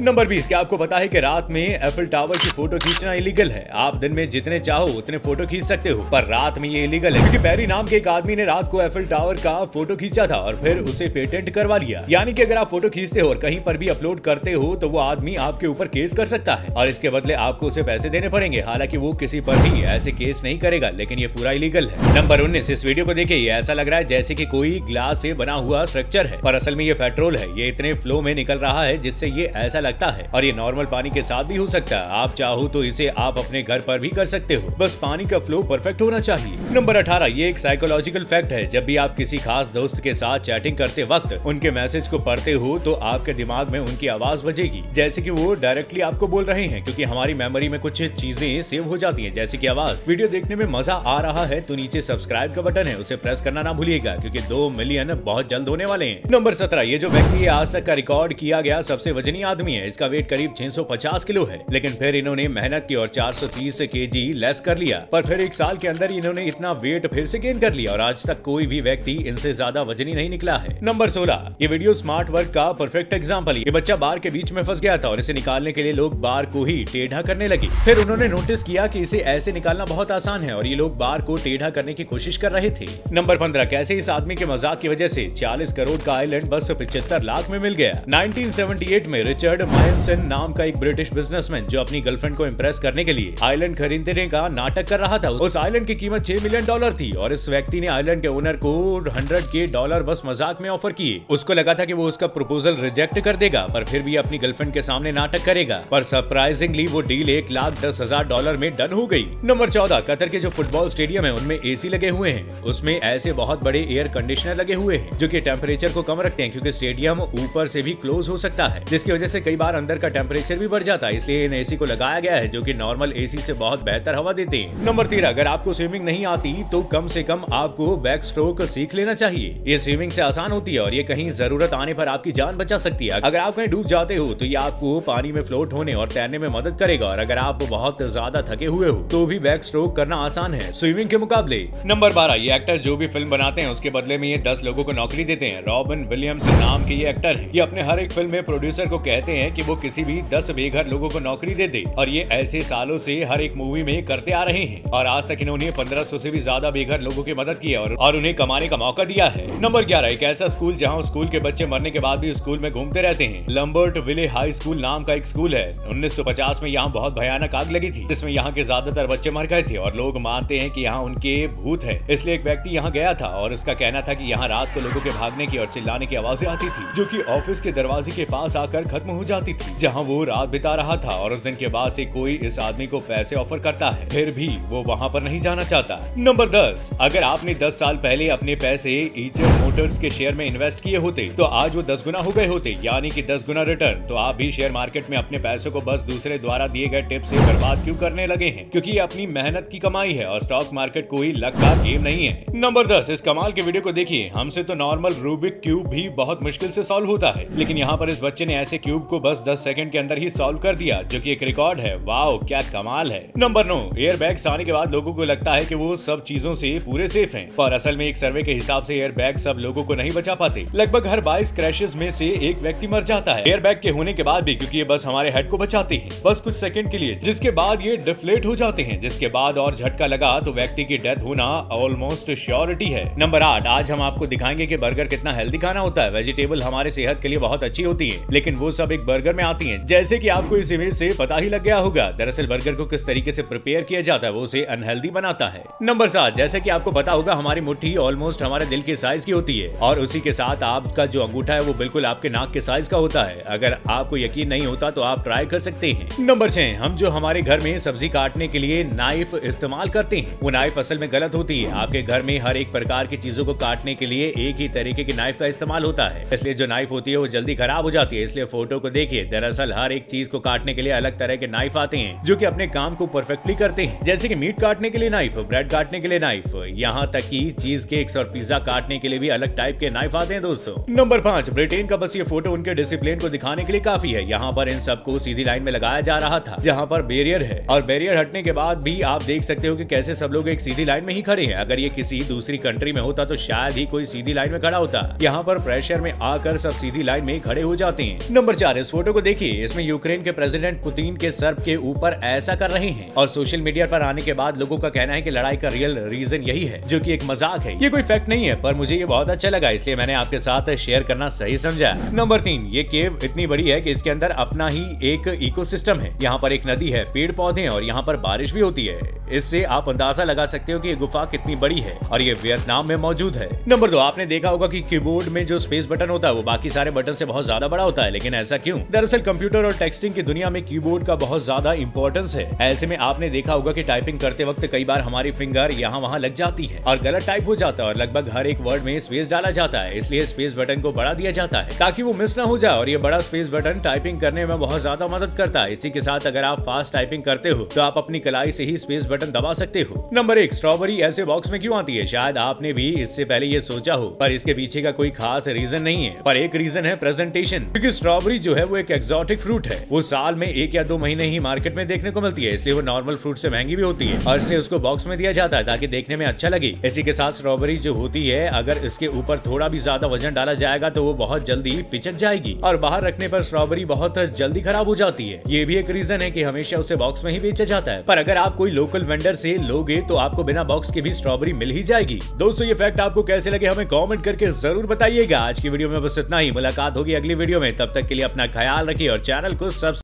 Number बीस, क्या आपको पता है कि रात में एफिल टावर की फ़ोटो खींचना इलीगल है? आप दिन में जितने चाहो, उतने फ़ोटो खींच सकते हो, पर रात में ये इलीगल है, क्योंकि पैरी नाम के एक आदमी ने रात को एफिल टावर का फ़ोटो खींचा था और फिर उसे पेटेंट करवा लिया। यानी कि अगर आप फ़ोटो खींचते हो और कहीं पर भी अपलोड करते हो तो वो आदमी आपके ऊपर केस कर सकता है। और इसके बदले आपको उसे पैसे देने पड़ेंगे। हालाँकि वो किसी पर भी ऐसे केस नहीं करेगा, लेकिन ये पूरा इलीगल है। नंबर उन्नीस, इस वीडियो को देखिए ऐसा लग रहा है जैसे की कोई ग्लास से बना हुआ स्ट्रक्चर है। पर असल में ये पेट्रोल है। ये इतने फ्लो में निकल रहा है, जिससे ये ऐसा लगता है। और ये नॉर्मल पानी के साथ भी हो सकता है। आप चाहो तो इसे आप अपने घर पर भी कर सकते हो। बस पानी का फ्लो परफेक्ट होना चाहिए। नंबर अठारह, ये एक साइकोलॉजिकल फैक्ट है। जब भी आप किसी खास दोस्त के साथ चैटिंग करते वक्त उनके मैसेज को पढ़ते हो तो आपके दिमाग में उनकी आवाज़ बजेगी। जैसे की वो डायरेक्टली आपको बोल रहे हैं, क्यूँकी हमारी मेमोरी में कुछ चीज़ें सेव हो जाती है, जैसे की आवाज़। वीडियो देखने में मज़ा आ रहा है तो नीचे सब्सक्राइब का बटन है। उसे प्रेस करना ना भूलिएगा, क्योंकि दो मिलियन बहुत जल्द होने वाले हैं। नंबर सत्रह, ये जो व्यक्ति आज तक का रिकॉर्ड किया गया सबसे वजनी आदमी है। इसका वेट करीब 650 किलो है। लेकिन फिर इन्होंने मेहनत की और 430 केजी लेस कर लिया। पर फिर एक साल के अंदर इन्होंने इतना वेट फिर से गेन कर लिया और आज तक कोई भी व्यक्ति इनसे ज़्यादा वजनी नहीं निकला है। नंबर 16 ये वीडियो स्मार्ट वर्क का परफेक्ट एग्ज़ाम्पल ये बच्चा बार के बीच में फंस गया था और इसे निकालने के लिए लोग बार को ही टेढ़ा करने लगे। फिर उन्होंने नोटिस किया कि इसे ऐसे निकालना बहुत आसान है और ये लोग बार को टेढ़ा करने की कोशिश कर रहे थे। नंबर पंद्रह। कैसे इस आदमी के मज़ाक की वजह ऐसी चालीस करोड़ का आईलैंड बस पिछहत्तर लाख में मिल गया? 1978 में रिचर्ड मायनसन नाम का एक ब्रिटिश बिजनेसमैन जो अपनी गर्लफ्रेंड को इम्प्रेस करने के लिए आइलैंड खरीदने का नाटक कर रहा था। उस आइलैंड की कीमत छह मिलियन डॉलर थी और इस व्यक्ति ने आइलैंड के ओनर को हंड्रेड के डॉलर बस मज़ाक में ऑफ़र किए। उसको लगा था की वो उसका प्रपोजल रिजेक्ट कर देगा, पर फिर भी अपनी गर्लफ्रेंड के सामने नाटक करेगा। पर सरप्राइजिंगली वो डील एक लाख दस हज़ार डॉलर में डन हो गई। नंबर चौदह, कतर के जो फुटबॉल स्टेडियम है, उनमें एसी लगे हुए हैं। उसमें ऐसे बहुत बड़े एयर कंडीशनर लगे हुए हैं, जो कि टेम्परेचर को कम रखते हैं, क्योंकि स्टेडियम ऊपर से भी क्लोज हो सकता है, जिसकी वजह से कई बार अंदर का टेम्परेचर भी बढ़ जाता है, इसलिए इन एसी को लगाया गया है, जो कि नॉर्मल एसी से बहुत बेहतर हवा देते हैं। नंबर तेरह अगर आपको स्विमिंग नहीं आती तो कम से कम आपको बैक स्ट्रोक सीख लेना चाहिए। ये स्विमिंग से आसान होती है और ये कहीं ज़रूरत आने पर आपकी जान बचा सकती है। अगर आप कहीं डूब जाते हो तो ये आपको पानी में फ्लोट होने और तैरने में मदद करेगा, और अगर आप बहुत ज़्यादा थके हुए हो तो भी बैक स्ट्रोक करना आसान है स्विमिंग के मुकाबले। नंबर बारह, ये एक्टर जो भी फ़िल्म बनाते हैं, उसके बदले में ये दस लोगों को नौकरी देते हैं। रॉबिन विलियम्स नाम के ये एक्टर है। ये अपने हर एक फ़िल्म में प्रोड्यूसर को कहते हैं कि वो किसी भी दस बेघर लोगों को नौकरी दे दे और ये ऐसे सालों से हर एक मूवी में करते आ रहे हैं। और आज तक इन्होंने पंद्रह से भी ज़्यादा बेघर लोगों की मदद की है और, और उन्हें कमाने का मौका दिया है। नंबर ग्यारह एक ऐसा स्कूल जहाँ स्कूल के बच्चे मरने के बाद भी स्कूल में घूमते रहते हैं। लम्बर्ट विले हाई स्कूल नाम का एक स्कूल है। उन्नीस सौ पचास में यहाँ बहुत भयानक आग लगी थी जिसमें यहाँ के ज़्यादातर बच्चे मर गए थे और लोग मानते हैं कि यहाँ उनके भूत है। इसलिए एक व्यक्ति यहाँ गया था और उसका कहना था कि यहाँ रात को लोगों के भागने की और चिल्लाने की आवाज़ें आती थी जो कि ऑफ़िस के दरवाजे के पास आकर खत्म हो जाती थी, जहाँ वो रात बिता रहा था और उस दिन के बाद से कोई इस आदमी को पैसे ऑफ़र करता है। फिर भी वो वहाँ पर नहीं जाना चाहता। नंबर दस, अगर आपने दस साल पहले अपने पैसे ईचर मोटर्स के शेयर में इन्वेस्ट किए होते तो आज वो दस गुना हो गए होते, यानी कि दस गुना रिटर्न तो आप भी शेयर मार्केट में अपने पैसों को बस दूसरे द्वारा दिए गए टिप से बर्बाद क्यों करने लगे हैं? क्योंकि ये अपनी मेहनत की कमाई है और स्टॉक मार्केट कोई लक का गेम नहीं है। नंबर दस, इस कमाल के वीडियो को देखिए। हमसे तो नॉर्मल रूबिक क्यूब भी बहुत मुश्किल से सॉल्व होता है। लेकिन यहाँ पर इस बच्चे ने ऐसे क्यूब को बस दस सेकंड के अंदर ही सॉल्व कर दिया, जो कि एक रिकॉर्ड है। वाओ, क्या कमाल है। नंबर नौ एयर बैग्स आने के बाद लोगों को लगता है कि वो सब चीज़ों से पूरे सेफ़ हैं। पर असल में एक सर्वे के हिसाब से एयर बैग सब लोगों को नहीं बचा पाते। लगभग हर बाईस क्रैशेस में से एक व्यक्ति मर जाता है। एयर बैग के होने के बाद भी, क्योंकि ये बस हमारे हेड को बचाती है। बस कुछ सेकंड के लिए, जिसके बाद ये डिफ्लेट हो जाते हैं। जिसके बाद और झटका लगा तो व्यक्ति की डेथ होना ऑलमोस्ट श्योरिटी है। नंबर आठ, आज हम आपको दिखाएँगे की बर्गर कितना हेल्दी खाना होता है। वेजिटेबल हमारे सेहत के लिए बहुत अच्छी होती है। लेकिन वो सब एक बर्गर में आती है। जैसे की आपको इस इमेज से पता ही लग गया होगा, दरअसल बर्गर को किस तरीके से प्रिपेयर किया जाता है, वो उसे अनहेल्दी बनाता है। नंबर सात, जैसे की आपको पता होगा, हमारी मुट्ठी ऑलमोस्ट हमारे दिल के साइज़ की होती है, और उसी के साथ आपका जो अंगूठा है, वो बिल्कुल आपके नाक के साइज़ का होता है। अगर आपको यकीन नहीं होता तो आप ट्राई कर सकते हैं। नंबर छह, हम जो हमारे घर में सब्ज़ी काटने के लिए नाइफ इस्तेमाल करते हैं, वो नाइफ असल में गलत होती है। आपके घर में हर एक प्रकार की चीज़ों को काटने के लिए एक ही तरीके की नाइफ का इस्तेमाल होता है। इसलिए जो नाइफ होती है, वो जल्दी खराब हो जाती है, इसलिए फ़ोटो को देखिए, दरअसल हर एक चीज़ को काटने के लिए अलग तरह के नाइफ आते हैं, जो कि अपने काम को परफेक्टली करते हैं। जैसे कि मीट काटने के लिए नाइफ ब्रेड काटने के लिए नाइफ यहाँ तक कि चीज़ केक्स और पिज्जा काटने के लिए भी अलग टाइप के नाइफ आते हैं दोस्तों। नंबर पाँच ब्रिटेन का बस ये फ़ोटो उनके डिसिप्लिन को दिखाने के लिए काफ़ी है। यहाँ पर इन सबको सीधी लाइन में लगाया जा रहा था, जहाँ पर बैरियर है। और बैरियर हटने के बाद भी आप देख सकते हो कि कैसे सब लोग एक सीधी लाइन में ही खड़े हैं। अगर ये किसी दूसरी कंट्री में होता तो शायद ही कोई सीधी लाइन में खड़ा होता। यहाँ पर प्रेशर में आकर सब सीधी लाइन में खड़े हो जाते हैं। नंबर चार इस फ़ोटो को देखिए, इसमें यूक्रेन के प्रेसिडेंट पुतिन के सर के ऊपर ऐसा कर रहे हैं। और सोशल मीडिया पर आने के बाद लोगों का कहना है कि लड़ाई का रियल रीजन यही है, जो कि एक मज़ाक है। ये कोई फैक्ट नहीं है, पर मुझे ये बहुत अच्छा लगा, इसलिए मैंने आपके साथ शेयर करना सही समझा। नंबर तीन, ये केव इतनी बड़ी है की इसके अंदर अपना ही एक इकोसिस्टम है। यहाँ पर एक नदी है, पेड़ पौधे और यहाँ पर बारिश भी होती है। इससे आप अंदाज़ा लगा सकते हो कि ये गुफा कितनी बड़ी है, और ये वियतनाम में मौजूद है। नंबर दो, आपने देखा होगा कि कीबोर्ड में जो स्पेस बटन होता है, वो बाकी सारे बटन से बहुत ज़्यादा बड़ा होता है, लेकिन ऐसा क्यों? दरअसल कंप्यूटर और टेक्सटिंग की दुनिया में कीबोर्ड का बहुत ज़्यादा इंपॉर्टेंस है। ऐसे में आपने देखा होगा की टाइपिंग करते वक्त कई बार हमारी फिंगर यहाँ वहाँ लग जाती है और गलत टाइप हो जाता है और लगभग हर एक वर्ड में स्पेस डाला जाता है। इसलिए स्पेस बटन को बढ़ा दिया जाता है ताकि वो मिस ना हो जाए और ये बड़ा स्पेस बटन टाइपिंग करने में बहुत ज़्यादा मदद करता है। इसी के साथ अगर आप फास्ट टाइपिंग करते हो तो आप अपनी कलाई से ही स्पेस बटन दबा सकते हो। नंबर एक स्ट्रॉबेरी ऐसे बॉक्स में क्यों आती है? शायद आपने भी इससे पहले ये सोचा हो, पर इसके पीछे का कोई खास रीजन नहीं है। पर एक रीजन है प्रेजेंटेशन क्योंकि स्ट्रॉबेरी जो है वो एक एक्सोटिक फ्रूट है। वो साल में एक या दो महीने ही मार्केट में देखने को मिलती है, इसलिए वो नॉर्मल फ्रूट से महँगी भी होती है और इसलिए उसको बॉक्स में दिया जाता है ताकि देखने में अच्छा लगे। इसी के साथ स्ट्रॉबेरी जो होती है, अगर इसके ऊपर थोड़ा भी ज़्यादा वज़न डाला जाएगा तो वो बहुत जल्दी पिचक जाएगी और बाहर रखने पर स्ट्रॉबेरी बहुत जल्दी खराब हो जाती है। ये भी एक रीजन है की हमेशा उसे बॉक्स में ही बेचा जाता है। पर अगर आप कोई लोकल वेंडर से लोगे तो आपको बिना बॉक्स के भी स्ट्रॉबेरी मिल ही जाएगी। दोस्तों, ये फैक्ट आपको कैसे लगे, हमें कॉमेंट करके ज़रूर बताइएगा। आज की वीडियो में बस इतना ही। मुलाकात होगी अगली वीडियो में। तब तक के लिए अपना ख्याल रखिए और चैनल को सब्सक्राइब